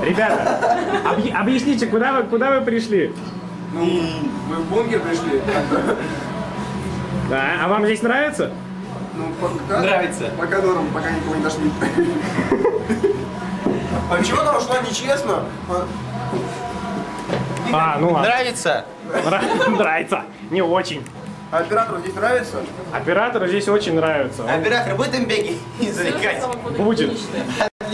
Ребята, объ- объясните, куда вы, куда вы пришли? Ну, мы в бункер пришли. Да, а вам здесь нравится? Ну, пока... Нравится. Пока норм, пока никого не нашли. А чего она ушла нечестно? А, А, ну ладно. Нравится? Нра- Нравится. Не очень. А оператору здесь нравится? Оператору здесь очень нравится. Он Оператор, будем беги и зарекать? Будет.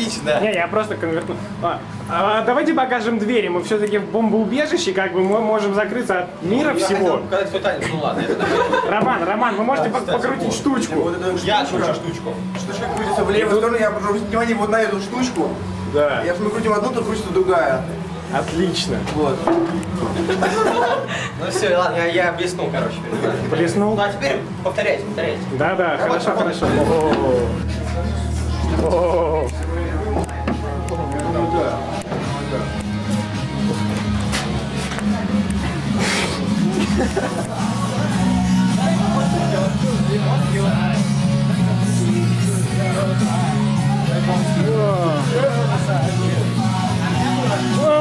Отлично. Не, я просто конвертну. А, а давайте покажем двери. Мы все-таки в бомбоубежище, как бы мы можем закрыться от мира всего. Когда свой танец, ну ладно. это Роман, Роман, вы можете кстати, покрутить вот. штучку. Вот эту Я кручу штучку. Штучка крутится в левую сторону, я обращу внимание вот на эту штучку. Да. Если мы крутим одну, то крутится другая. Отлично. Вот. Ну все, ладно, я, я блеснул, короче. Блеснул. Ну а теперь повторяйте, повторяйте. Да, да, хорошо, хорошо. О. О. О,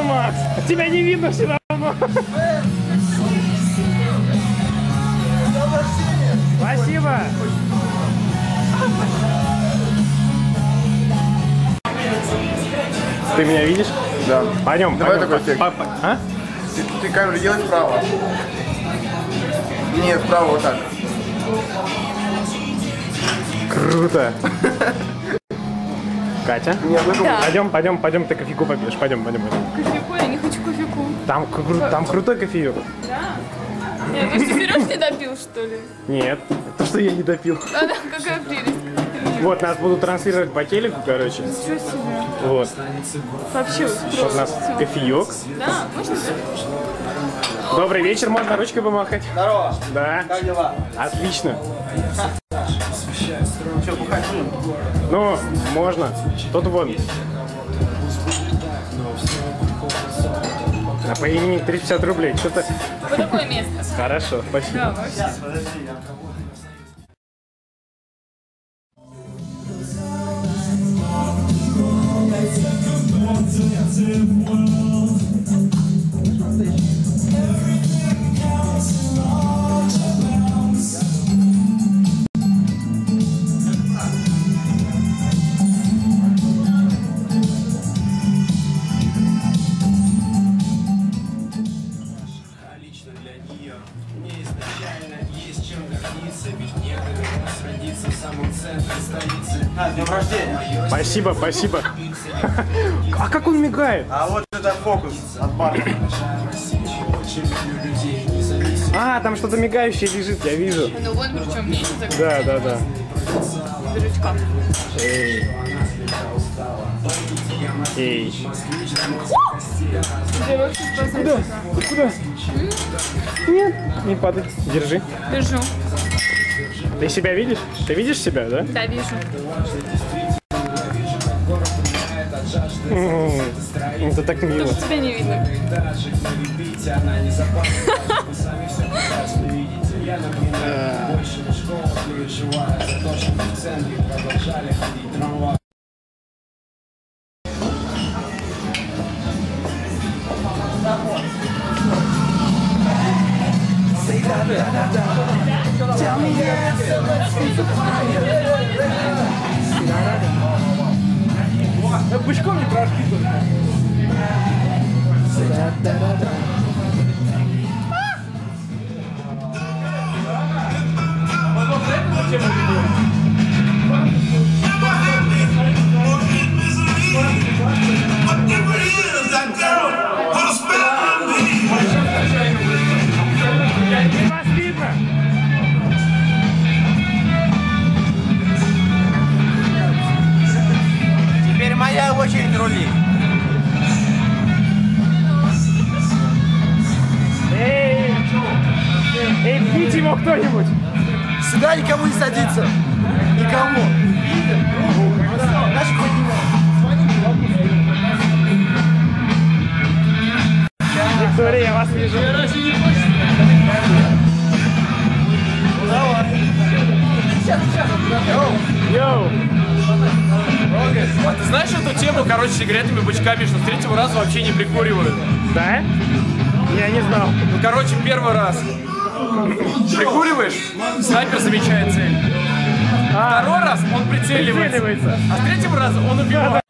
Макс, тебя не видно все равно. Спасибо. Ты меня видишь? Да. Пойдем. Давай пойдем, такой по- эффект. А? Ты, ты камеру делай вправо. Нет, вправо вот так. Круто. Катя? Нет, Да. Пойдем, пойдем, пойдем, ты кофейку попьешь. Пойдем, пойдем, пойдем. Кофейку? Я не хочу кофейку. Там, кру- там крутой кофеек. Да? Нет, ты что, Сереж не допил, что ли? Нет, то, что я не допил. А, да, какая прелесть. Вот, нас будут транслировать по телеку, короче. Ничего себе. Вот. Вообще Вот у нас кофеек. Да, можно? Добрый вечер, можно ручкой помахать? Здорово. Да. Как дела? Отлично. Что, бухать будем? Ну, можно. Тут вон. А по имени 350 рублей. Что-то... Вот такое место. Хорошо, спасибо. Да, вообще. А Спасибо, спасибо. А как он мигает? А вот это фокус от независимо А, там что-то мигающее лежит, я вижу. Ну вон причем месяц Да, да, да. дырочка. Эй. Спасайся. Куда? Нет, не падай. Держи. Держу. Ты себя видишь? Ты видишь себя, да? Да, вижу. Это так мило. Тоже тебя не видно. Даже прикуриваешь, снайпер замечает цель. А. Второй раз он прицеливается. А с третьего он убивает.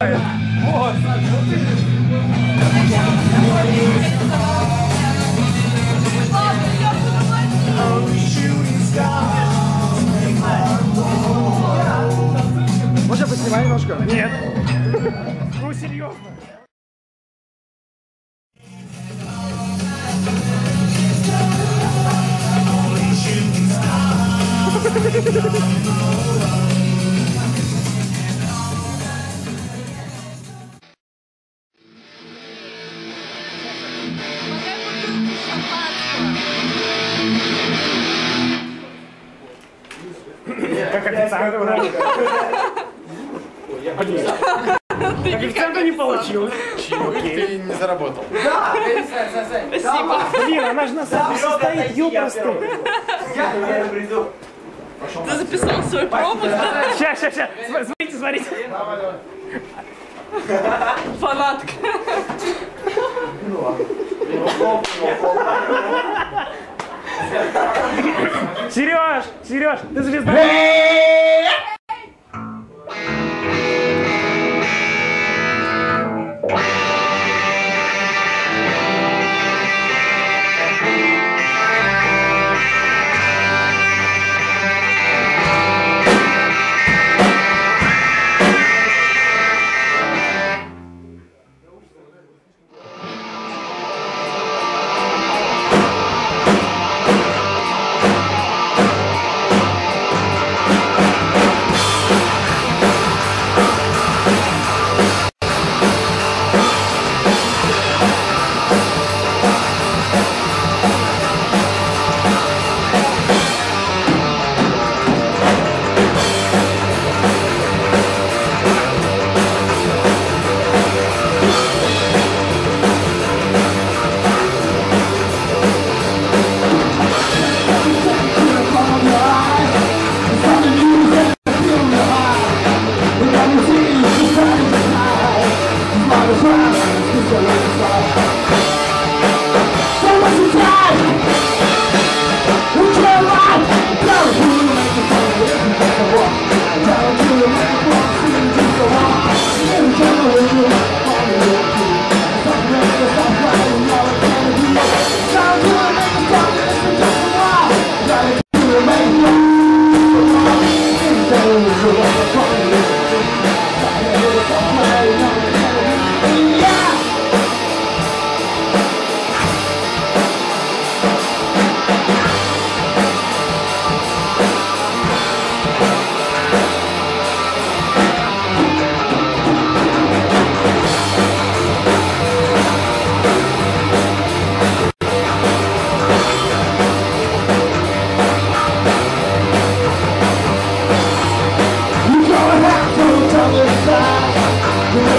Сереж, Сереж, ты звезда.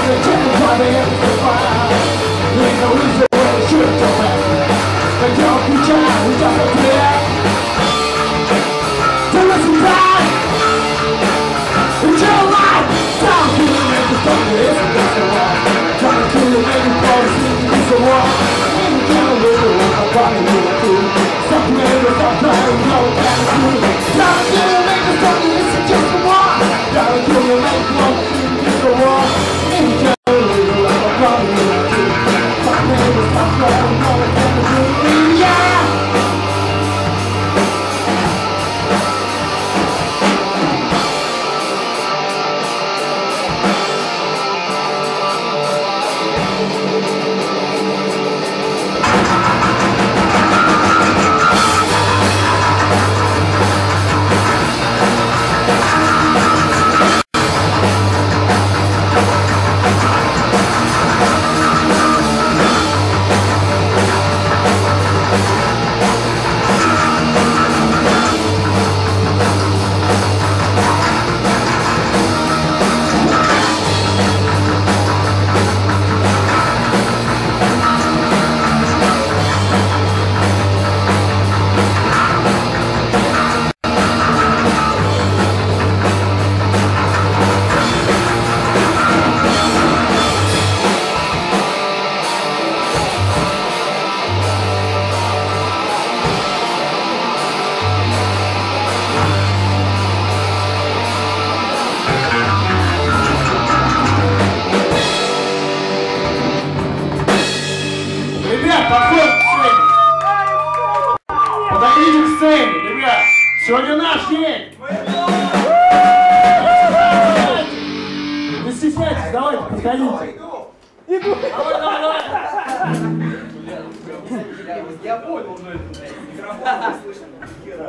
Probably in the fire, ain't no reason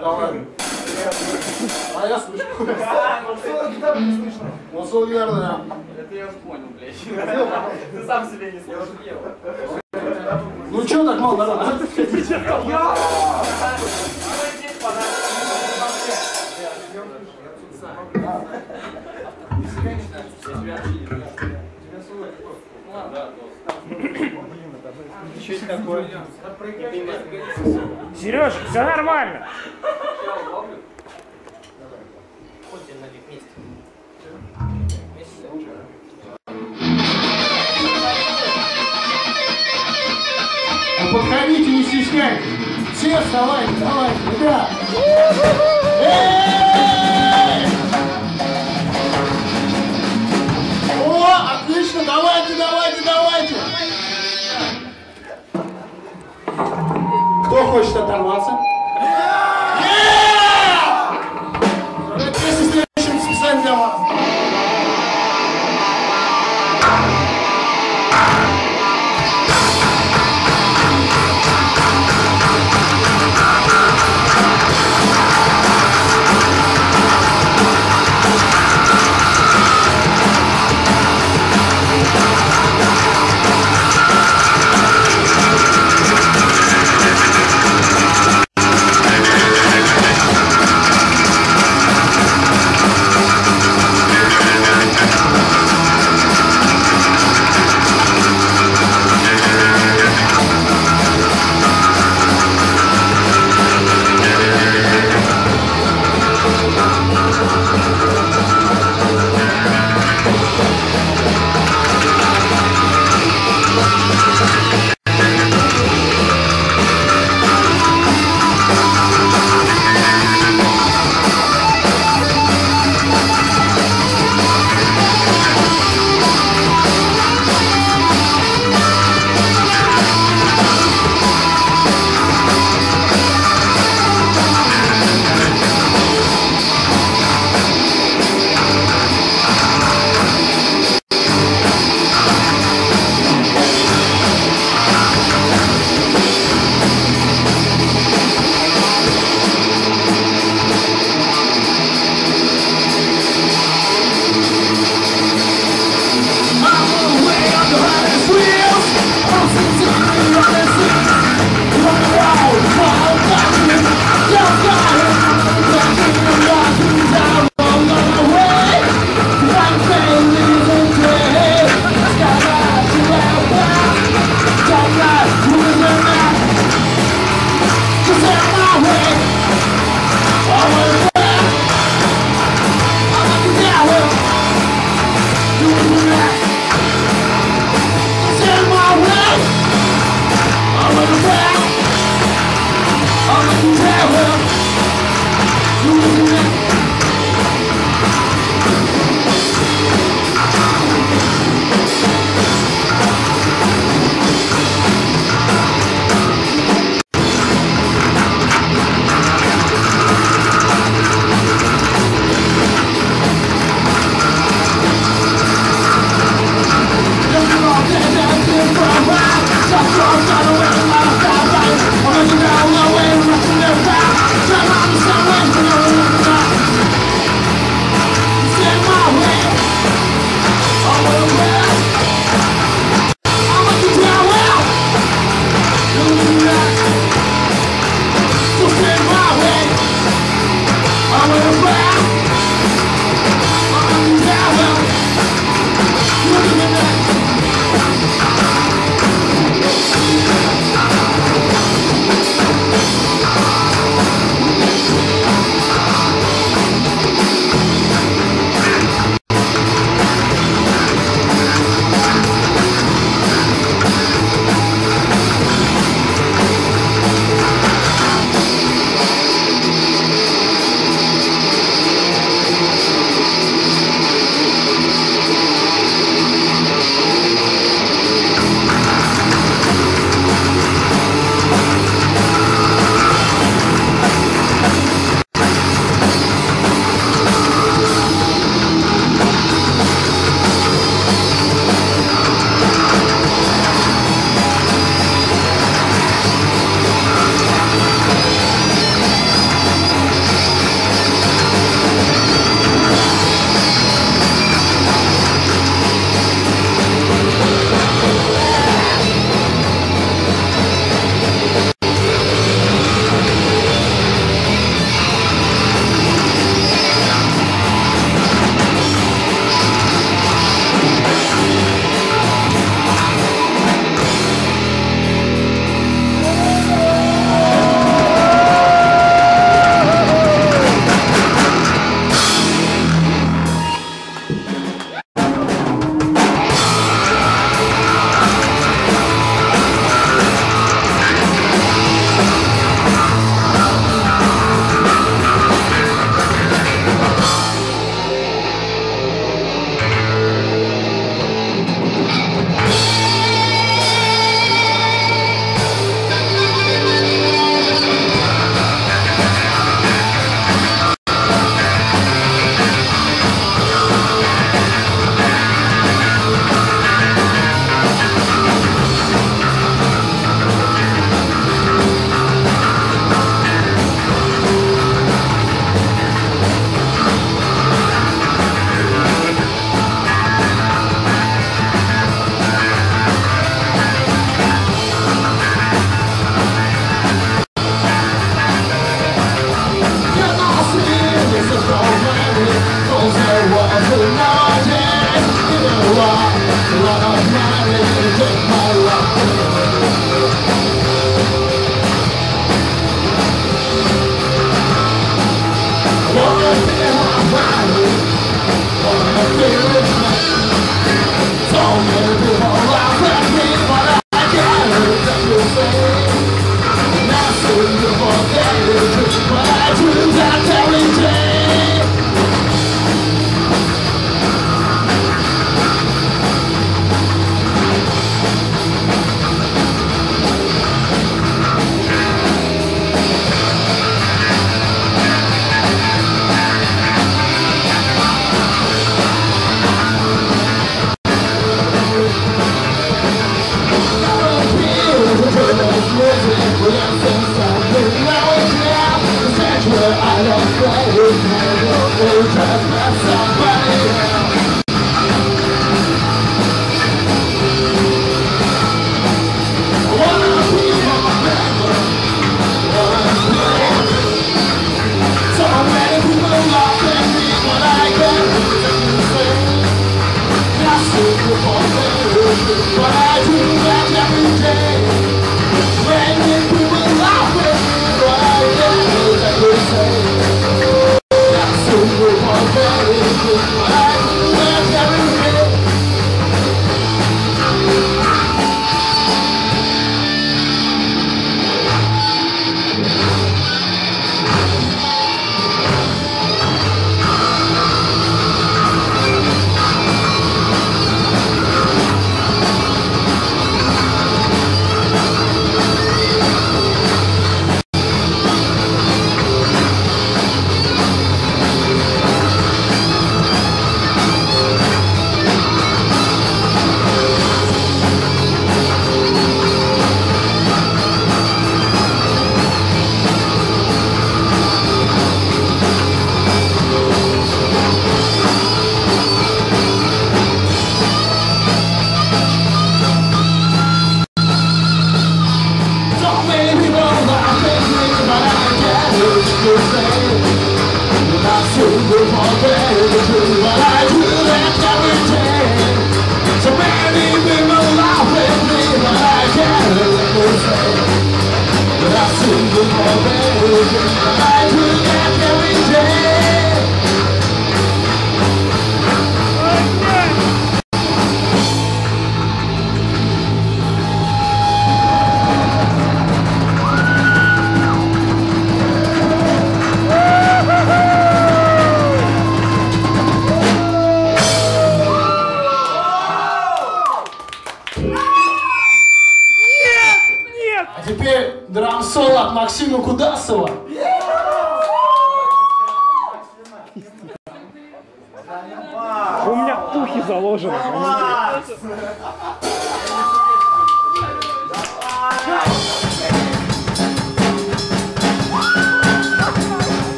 Давай. А я слышу. Ну, все верно, да. Это я уже понял, блядь. Ты сам себе не слышал. Ну что так мало народу? Сережа, все нормально. Подходите, не стесняйтесь. Все вставайте, давайте, ребят. Эй! О, отлично, давайте, давайте, давайте. pastor Constanta Nossa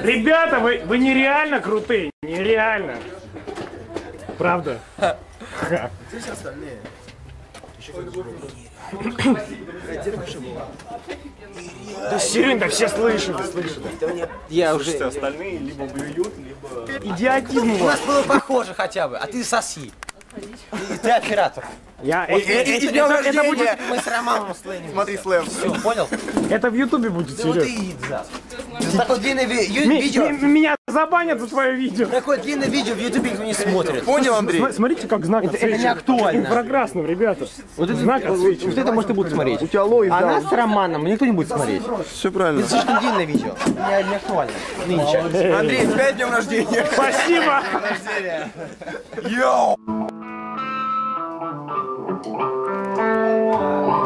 Ребята, вы, вы нереально крутые, нереально. Правда? Да Сирин, да все слышат, слышат. Я уже... Остальные либо блюют, либо... Идиотизм у нас было похоже хотя бы, а ты соси. Ты оператор. Я, э, э, это- днем это- это будет- рождения мы с Романом Слэйнем. Смотри, Слэм. Все, понял? Это в Ютубе будет, Ну ты Серег. и да. Такое длинное ви- ю- Ми- видео. ми- Меня забанят за твое видео. Такое длинное видео в Ютубе никто не смотрит. Понял, Андрей? Смотрите, как знак это не актуально. Инфракрасным, ребята. Вот это знак отсвечивает. Вот это, может, и будут смотреть. У тебя лоид, А да. нас с Романом никто не будет смотреть. Все правильно. Это слишком длинное видео. Не, не актуально. Нынче. Андрей, с пять днем рождения. Спасибо. Йоу! Thank you.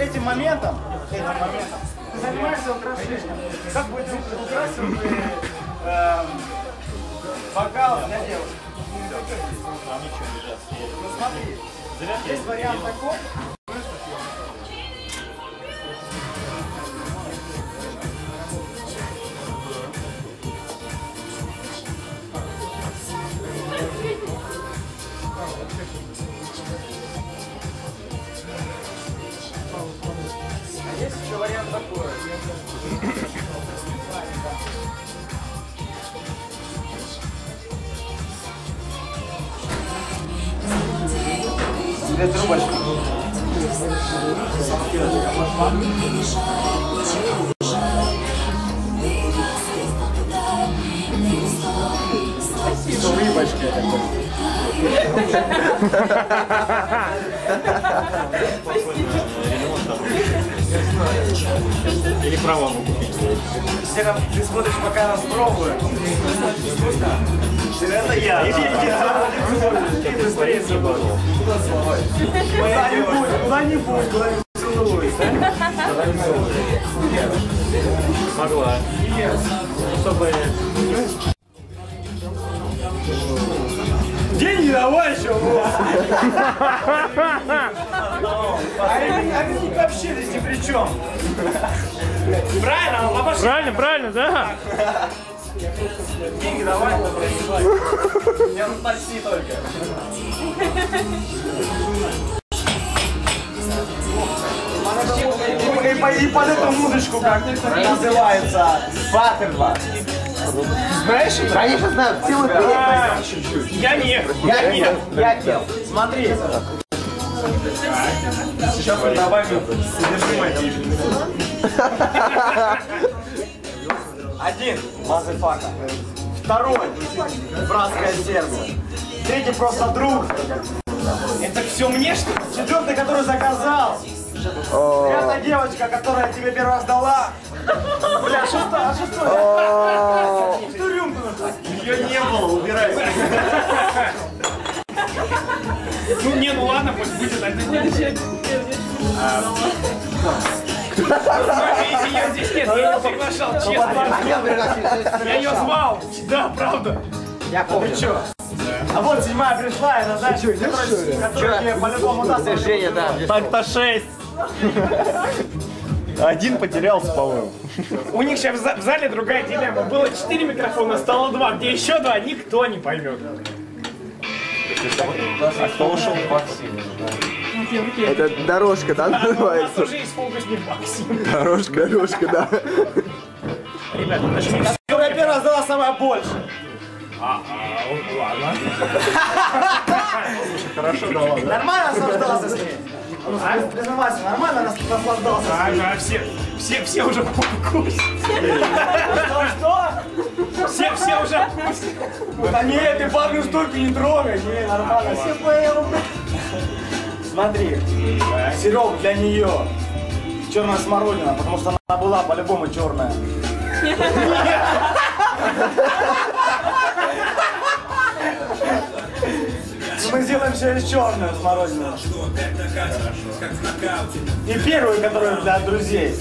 Этим моментом, этим моментом, ты занимаешься украшением. Как будет украсил бы эм, бокал для девушки? Ну смотри, есть вариант такой. Могла. Чтобы... Деньги давай еще, вот. А они вообще здесь ни при чем. Правильно, он обошел. Правильно, правильно, да? Деньги давай. Я на такси только. И, по- и под эту музычку как называется Фаттерба. Знаешь? Конечно знаю, целый А, Я нет. Я нет. Я пел. Смотри. Сейчас мы добавим содержимое Один мазефака. Второй братское сердце. Третий просто друг. Это все мне что ли? Четвертый, который заказал. Пятая девочка, которая тебе первый раз дала. Бля, шестая, а шестой. Что рюмку? Ее не было, убирай. Ну не, ну ладно, пусть будет один. Ее здесь нет, я ее приглашал, честно. Я пригласил. Я ее звал. Да, правда. Я помню. А вот седьмая пришла, и на дачу, которая тебе по-любому даст. Женя, да. Так-то шесть. Один потерялся, по-моему. У них сейчас в за- в зале другая дилемма. Было 4 микрофона, стало 2. Где еще 2, никто не поймет. А кто ушел? Максим. Это дорожка, да, У нас называется? уже есть фокусник Максим. Дорожка, дорожка, да. Ребята, все. Которая первый раз дала самое больше. Ладно. Хорошо, да ладно. Нормально наслаждался с ней? Ну, признавайся, нормально нас- наслаждался А, да, все, все, все уже в курсе. Что, что? Все, все уже в курсе. Да нет, ты парню стойку не трогай. Не, нормально. Все поел. Смотри, Серег для нее черная смородина, потому что она была по-любому черная. Мы сделаем через черную смородину. И первую, которая для друзей.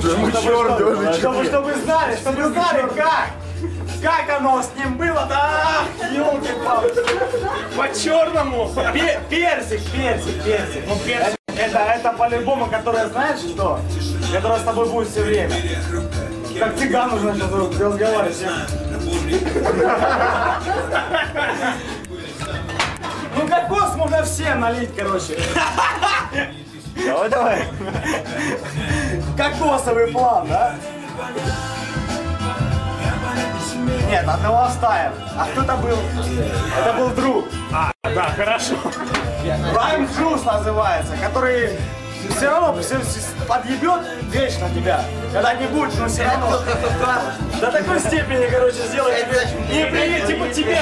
Чтобы, тоже чтобы, чтобы знали, чтобы знали, как. Как оно с ним было, да? Елки-палки. По-черному. Пе- персик, персик, персик. Ну, персик. Это, это по-любому, которая знаешь что? Которая с тобой будет все время. Как цыган нужно сейчас разговаривать. Ну кокос можно всем налить, короче. Давай, давай. Кокосовый план, да? Нет, одного оставим. А кто это был? Это был друг. А, да, хорошо. Prime Juice называется, который все равно все- подъебет вечно тебя. Когда-нибудь, но все равно. До такой степени, короче, сделает тебе неприятно, типа тебя.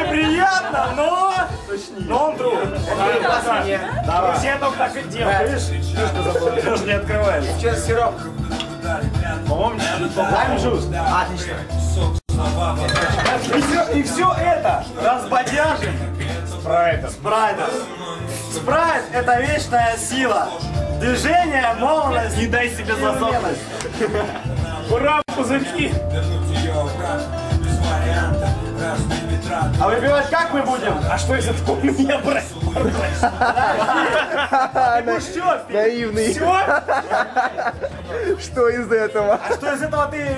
Неприятно, но, но он друг. Все только так и делают. Видишь, даже не открывается. Сейчас сироп. По-моему, Juice. Отлично. И все это разбодяжим Спрайтом. спрайтом. Спрайт – это вечная сила. Движение, молодость. Не дай себе засохнуть. Ура, музыки! А выпивать как мы будем? А что из этого у меня брать? Ну что, Наивный. Все? Что из этого? А что из этого ты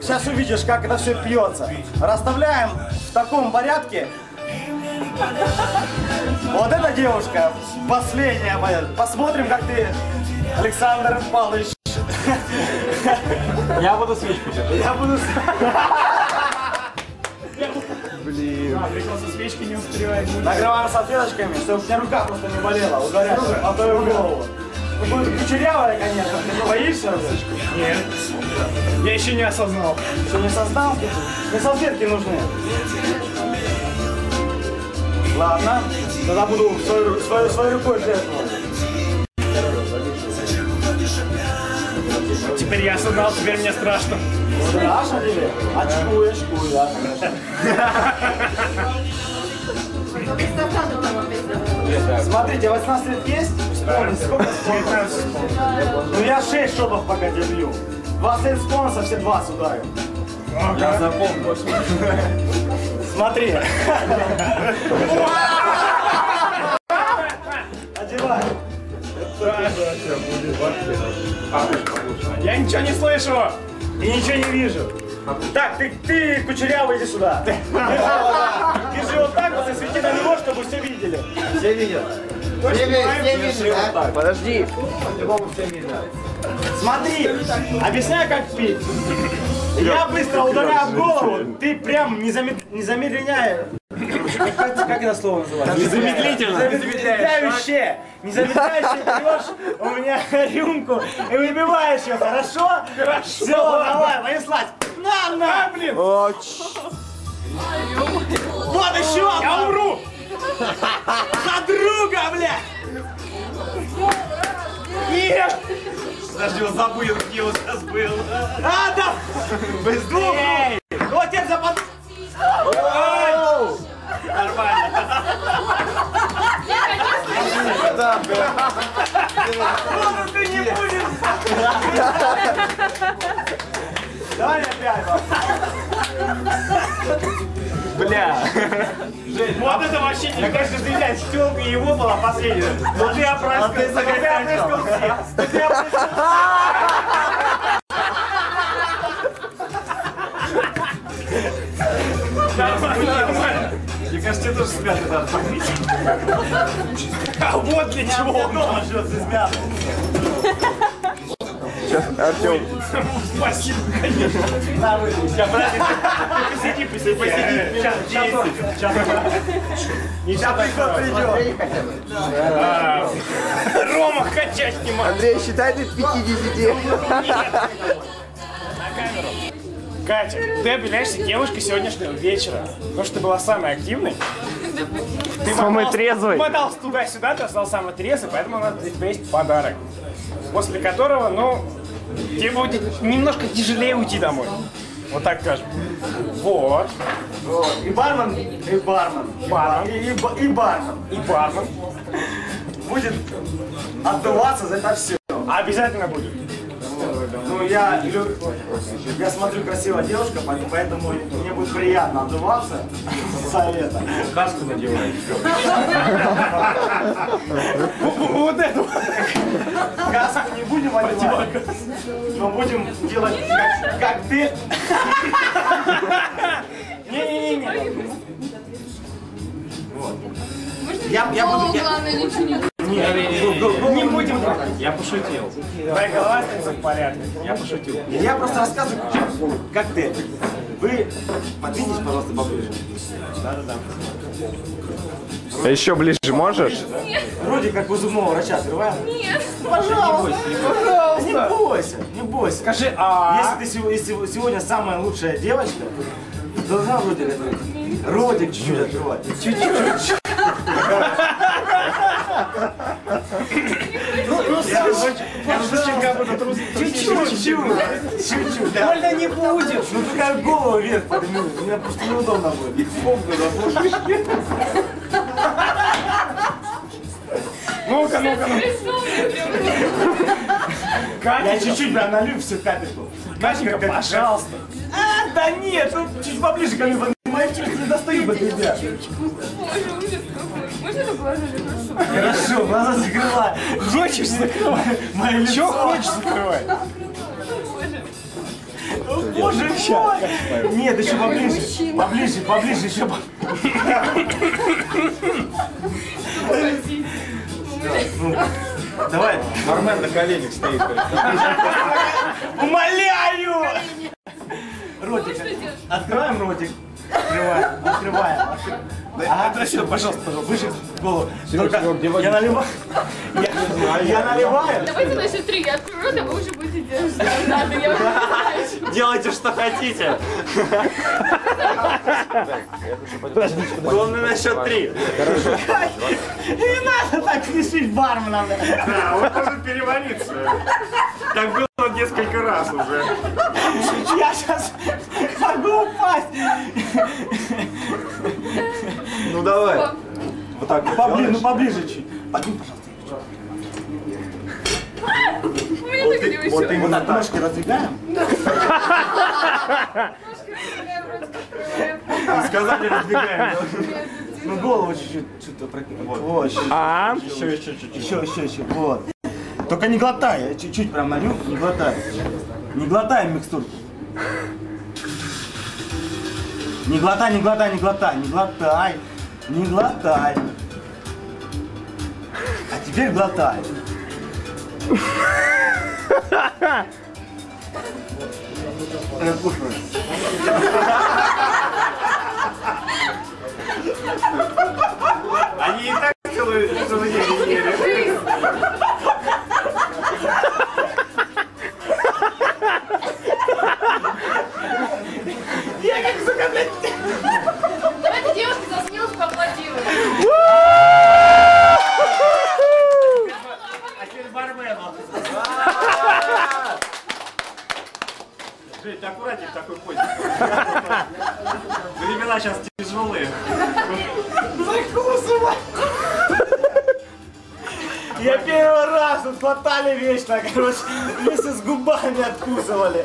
сейчас увидишь, как это все пьется. Расставляем в таком порядке. Вот эта девушка, последняя моя. Посмотрим, как ты, Александр Павлович. Я буду свечку держать. Я буду... Блин. Прикол со свечки не успевает. Накрываем салфеточками, чтобы у меня рука просто не болела, ударяла, а то и в голову. Будет кучерявая, конечно. Ты боишься уже? Нет. Я еще не осознал. Что, не создал? Мне салфетки нужны. Ладно, тогда буду свою, свою, своей рукой жертвовать. Теперь я осознал, теперь мне страшно. Страшно тебе? Очкуй, очкуй, да. Смотрите, 18 лет есть? Вспомните, сколько спонсоров? Ну я 6 шотов пока тебе лью. 20 лет спонсоров, все 20 ударю. Я запомнил. Смотри. Одевай. Я ничего не слышу. И ничего не вижу. Так, ты, ты кучерявый, иди сюда. Держи вот так вот и свети на него, чтобы все видели. Все видят. Все видят, все видят, да? Подожди. Смотри, объясняю, как пить. Я быстро ударяю в голову, ты прям не, заме- не замедляя. Как, как это слово называется? Незамедлительно. Незамедляющее. Незамедляющее берешь у меня рюмку и выпиваешь ее, хорошо? Хорошо. Все, давай, Владислав. На, на, блин. Вот еще Я умру. За друга, бля. Нет. Подожди, он забыл, где он сейчас был. А, да. Быстрее. Вот теперь за под... Ладно, ты не будешь. Давай опять. Бля. Вот это вообще не кажется, ты взять щелку и его была последняя. Ну ты опрыскал. А ты ну всех. Ну Нормально, нормально. Мне кажется, тебе тоже себя надо. А вот для чего он без мяса. Сейчас, Артем. Спасибо, конечно. На, брат, посиди, посиди, посиди. Сейчас, сейчас, сейчас. Сейчас приход придет. Рома качать не может. Андрей, считай до 50. Катя, ты объявляешься девушкой сегодняшнего вечера. Потому что ты была самой активной. Ты Самой моталась- трезвой. Моталась туда-сюда, ты стал самой трезвой, поэтому надо у тебя есть подарок. После которого, ну, тебе будет немножко тяжелее уйти домой. Вот так скажем. Вот. Вот. И бармен, и бармен, Бармен. и, и, и бармен И бармен. будет отдуваться за это все. Обязательно будет. Я, я смотрю, красивая девушка, по- поэтому мне будет приятно отдуваться за это. Каску надевай. Вот вот. Каску не будем одевать, но будем делать как, ты. Не-не-не. Я, я буду... Главное, ничего не Не будем. Я пошутил. Твоя голова остается в порядке. Я пошутил. Я просто рассказываю, как ты. Вы подвиньтесь, пожалуйста, поближе. Да-да-да. А еще ближе можешь? Вроде как у зубного врача открываем. Нет. Пожалуйста, пожалуйста. Не бойся, не бойся. Скажи, а... Если ты если сегодня самая лучшая девочка, ты должна вроде открыть. Ротик чуть-чуть открывать. Чуть-чуть. Ну, ну, будто трус- чуть-чуть, чуть-чуть. Больно не будет. Ну, ты как голову вверх подними. Мне просто неудобно будет. Ну-ка, ну-ка, ну Я чуть-чуть прям налью всю капельку. Катенька, пожалуйста. А, да нет, ну чуть поближе ко мне. Мальчик не достаю до тебя. Боже, ужас какой. Можно это глаза? Хорошо, глаза закрывай. Хочешь закрывай? Мое лицо. Че хочешь закрывай? Боже мой! Нет, еще поближе. Поближе, поближе, еще поближе. Давай. Бармен на коленях стоит. Умоляю! Ротик. Открываем ротик. Открываем, открываем. Ага, сюда, пожалуйста, пожалуйста, выше голову. Только я наливаю. Я, я наливаю. Давайте на счет три. Я открою рот, а вы уже будете делать, что надо. Я уже. Делайте, что хотите. Главное на счет три. Не надо так смешить бармена. Да, он может перевалиться. Так было несколько раз уже. Я сейчас могу упасть. Ну давай. Вот так, поближе, ну поближе чуть. Подвинь, пожалуйста. У меня так не Вот именно так. Ножки раздвигаем. Сказали, раздвигаем. Ну голову чуть-чуть, что-то прокинь. Вот, вот. А? Еще, еще, чуть-чуть. Еще, еще, еще. Вот. Только не глотай, чуть-чуть прям налью, не глотай. Не глотай микстурку. Не глотай, не глотай, не глотай, не глотай, не глотай. А теперь глотай. Я откусывали.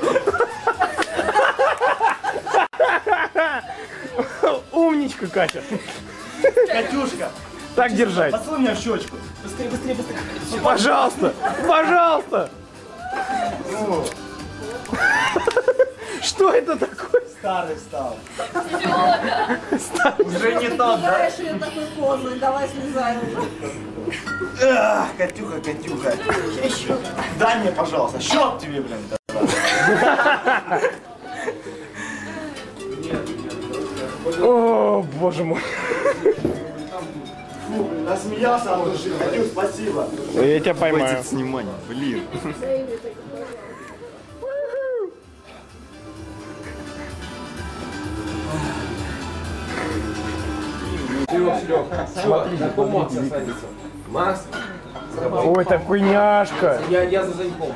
Умничка, Катя. Катюшка, Так держать. поцелуй меня в щечку. Быстрее, быстрее, быстрее. Пожалуйста, пожалуйста. Что это такое? Старый стал. Уже не тот, да? Я такой поздный, давай слезай Катюха, Катюха. Дай мне, пожалуйста, счет тебе, блин. Боже мой. Фу, насмеялся от души. Катюш, спасибо. Я тебя поймаю. Внимание, блин. Ой, такой няшка. Я, я за Заньком.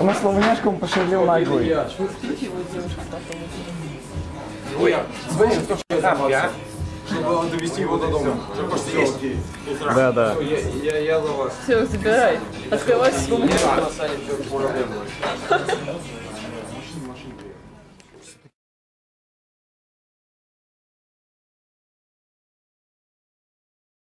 У нас слово няшка он пошевелил ногой. Чтобы довести его до дома. Да, да. Я, я, я за вас. Все, забирай. Открывай с помощью. Саня, все проблемно.